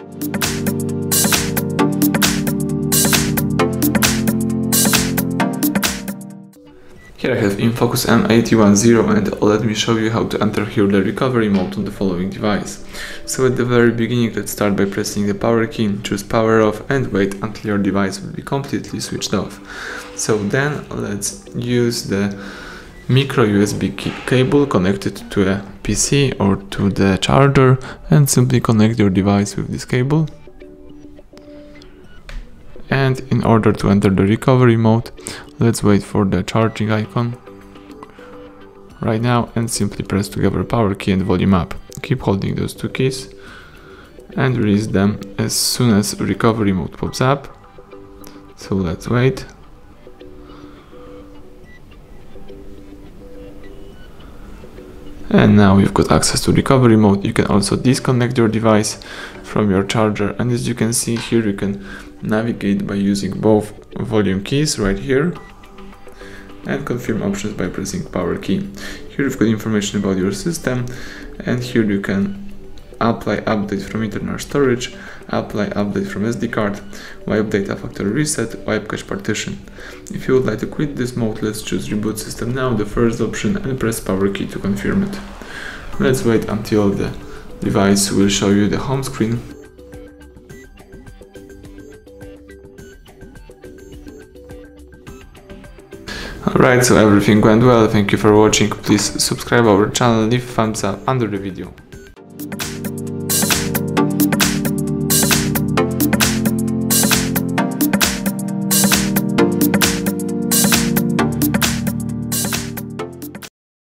Here I have InFocus M810 and let me show you how to enter here the recovery mode on the following device. So at the very beginning let's start by pressing the power key, choose power off and wait until your device will be completely switched off. So then let's use the micro USB cable connected to a PC or to the charger and simply connect your device with this cable. And in order to enter the recovery mode let's wait for the charging icon right now and simply press together power key and volume up. Keep holding those two keys and release them as soon as recovery mode pops up. So let's wait and now you've got access to recovery mode. You can also disconnect your device from your charger. And as you can see here you can navigate by using both volume keys right here and confirm options by pressing power key. Here you've got information about your system. And here you can apply update from internal storage, apply update from SD card, wipe data factory reset, wipe cache partition. If you would like to quit this mode, let's choose reboot system now, the first option, and press power key to confirm it. Let's wait until the device will show you the home screen. Alright, so everything went well, thank you for watching, please subscribe our channel, leave thumbs up under the video.